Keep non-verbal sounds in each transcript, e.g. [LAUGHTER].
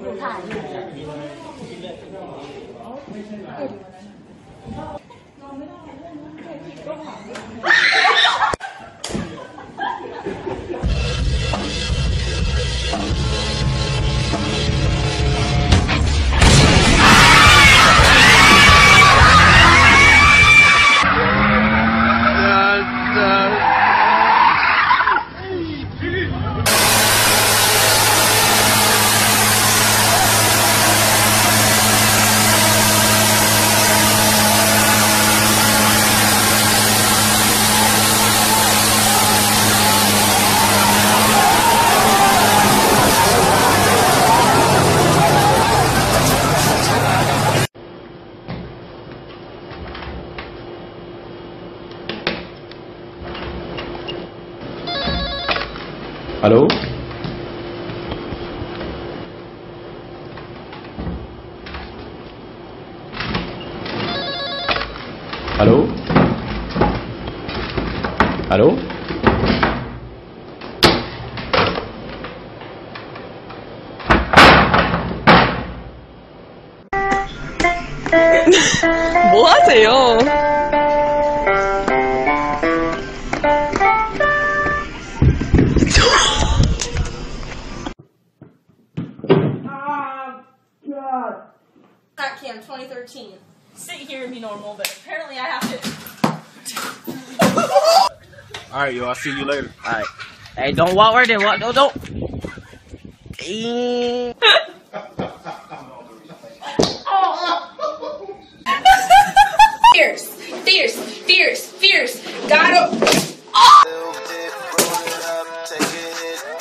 หนูถ่ายอยู่ฮัลโหล Allô Allô Allô 뭐 하세요? Crack Cam 2013. Sit here and be normal, but apparently I have to. [LAUGHS] All right, yo. I'll see you later. Alright. Hey, don't walk right there. Walk. Don't. don't. Eh. Fierce, fierce, fierce, fierce. Got him.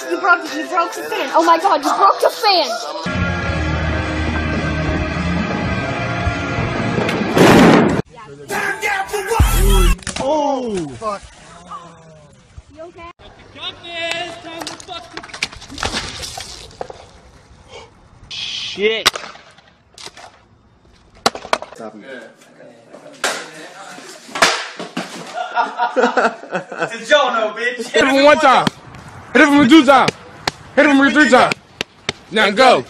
You broke you broke the fan. Oh my god, you broke the fan. Shit. No bitch hit him one time. Hit him two times. Hit him three times. Now go.